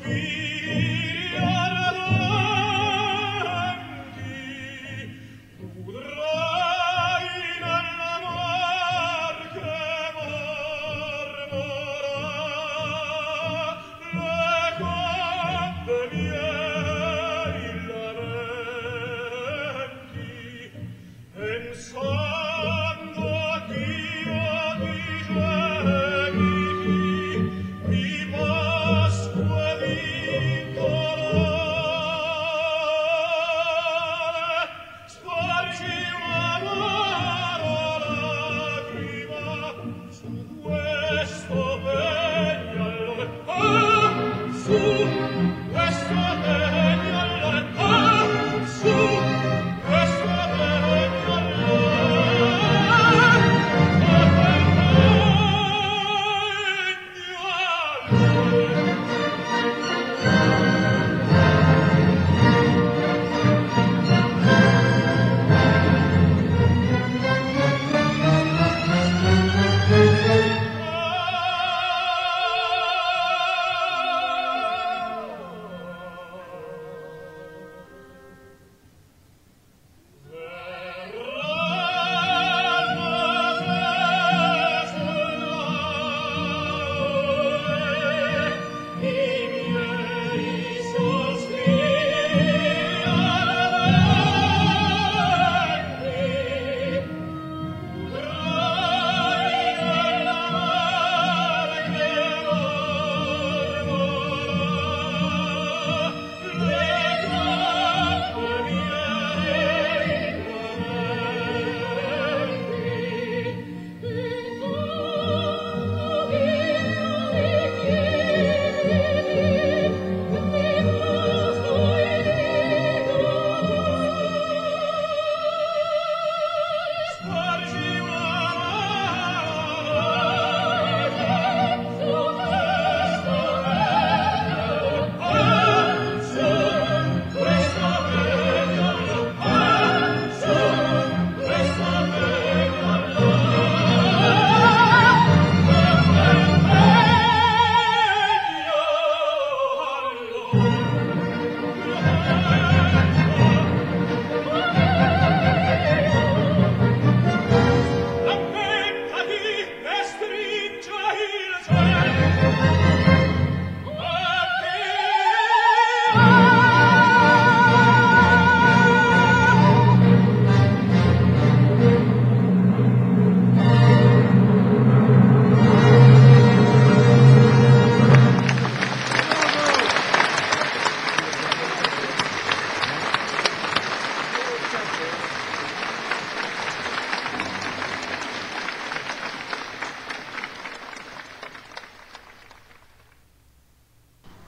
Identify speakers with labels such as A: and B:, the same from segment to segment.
A: me.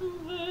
A: Oh.